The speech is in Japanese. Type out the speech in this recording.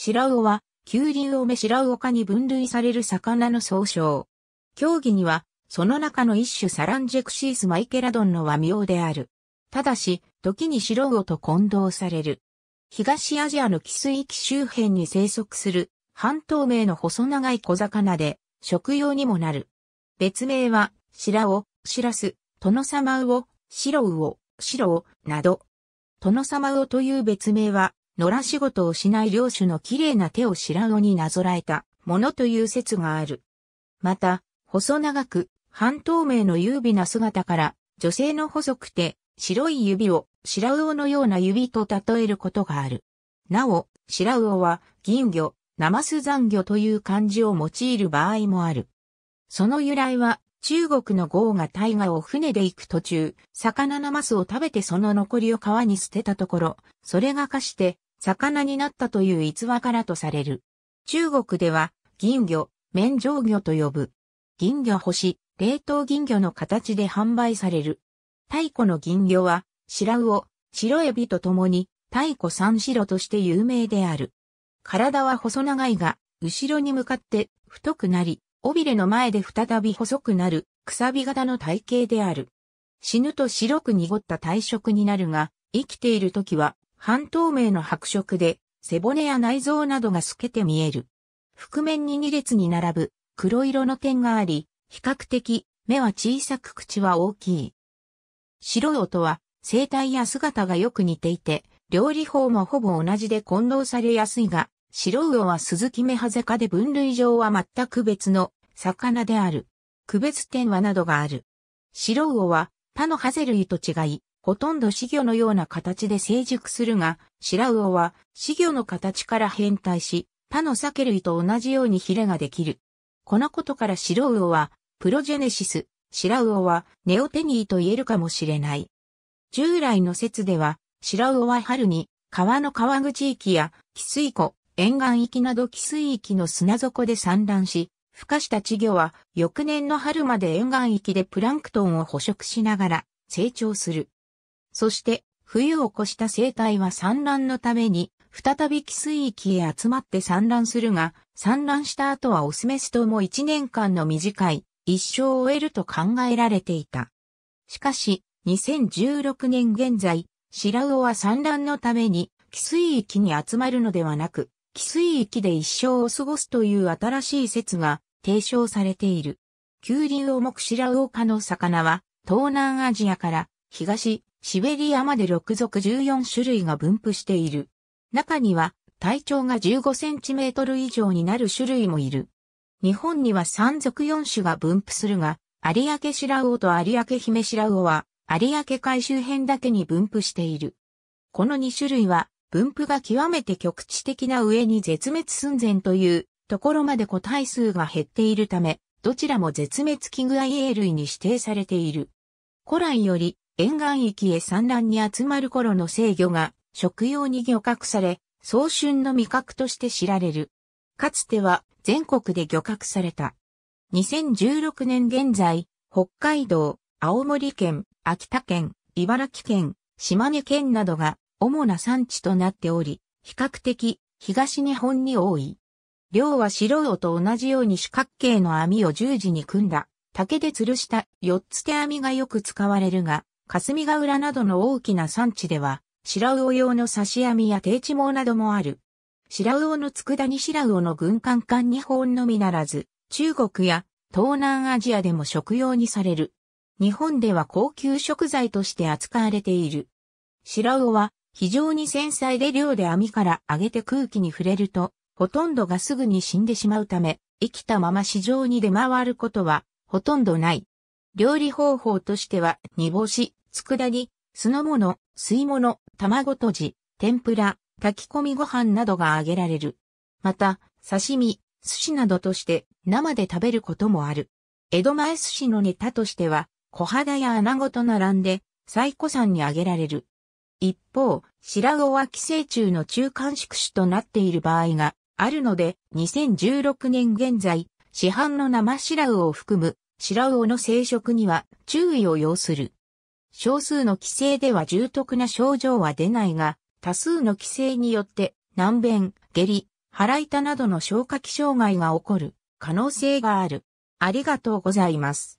白魚は、旧流オメ白魚科に分類される魚の総称。競技には、その中の一種サランジェクシースマイケラドンの和名である。ただし、時に白魚と混同される。東アジアの汽水域周辺に生息する半透明の細長い小魚で食用にもなる。別名は、白尾、シラス、トノサマウオ、白魚、白尾など。トノサマウオという別名は、野良仕事をしない領主の綺麗な手を白魚になぞらえたものという説がある。また、細長く、半透明の優美な姿から、女性の細くて、白い指を白魚のような指と例えることがある。なお、白魚は銀魚、ナマス残魚という漢字を用いる場合もある。その由来は、中国の豪が大河を船で行く途中、魚ナマスを食べてその残りを川に捨てたところ、それが化して魚になったという逸話からとされる。中国では銀魚、麺状魚と呼ぶ。銀魚干し、冷凍銀魚の形で販売される。太古の銀魚は、白魚、白エビと共に太古三白として有名である。体は細長いが、後ろに向かって太くなり、尾びれの前で再び細くなる、くさび型の体型である。死ぬと白く濁った体色になるが、生きている時は半透明の白色で、背骨や内臓などが透けて見える。覆面に2列に並ぶ黒色の点があり、比較的目は小さく口は大きい。白い音は生体や姿がよく似ていて、料理法もほぼ同じで混同されやすいが、白魚は鈴木目ハゼ科で分類上は全く別の魚である。区別点はなどがある。白魚は他のハゼ類と違い、ほとんど死魚のような形で成熟するが、白魚は死魚の形から変態し、他の鮭類と同じようにヒレができる。このことから白魚はプロジェネシス、白魚はネオテニーと言えるかもしれない。従来の説では、白魚は春に川の川口域や汽水湖、沿岸域など汽水域の砂底で産卵し、孵化した稚魚は翌年の春まで沿岸域でプランクトンを捕食しながら成長する。そして、冬を越した生態は産卵のために、再び寄水域へ集まって産卵するが、産卵した後はオスメスとも1年間の短い一生を終えると考えられていた。しかし、2016年現在、白魚は産卵のために寄水域に集まるのではなく、寄水域で一生を過ごすという新しい説が提唱されている。急流を目白魚科の魚は、東南アジアから東、シベリアまで6属14種類が分布している。中には体長が15センチメートル以上になる種類もいる。日本には3属4種が分布するが、有明白魚と有明姫白魚は有明海周辺だけに分布している。この2種類は分布が極めて局地的な上に絶滅寸前というところまで個体数が減っているため、どちらも絶滅危惧 IA 類に指定されている。古来より沿岸域へ産卵に集まる頃の制魚が食用に漁獲され、早春の味覚として知られる。かつては全国で漁獲された。2016年現在、北海道、青森県、秋田県、茨城県、島根県などが主な産地となっており、比較的東日本に多い。漁は白魚と同じように四角形の網を十字に組んだ竹で吊るした四つ手網がよく使われるが、霞ヶ浦などの大きな産地では、白魚用の刺し網や定置網などもある。白魚の佃煮白魚の軍艦艦日本のみならず、中国や東南アジアでも食用にされる。日本では高級食材として扱われている。白魚は非常に繊細で量で網から上げて空気に触れると、ほとんどがすぐに死んでしまうため、生きたまま市場に出回ることはほとんどない。料理方法としては、煮干し、佃煮、酢の物、吸い物、卵とじ、天ぷら、炊き込みご飯などが挙げられる。また、刺身、寿司などとして生で食べることもある。江戸前寿司のネタとしては、小肌や穴子と並んで、最古産に挙げられる。一方、白魚は寄生虫の中間宿主となっている場合があるので、2016年現在、市販の生白魚を含む白魚の生殖には注意を要する。少数の規制では重篤な症状は出ないが、多数の規制によって難便、下痢、腹痛などの消化器障害が起こる可能性がある。ありがとうございます。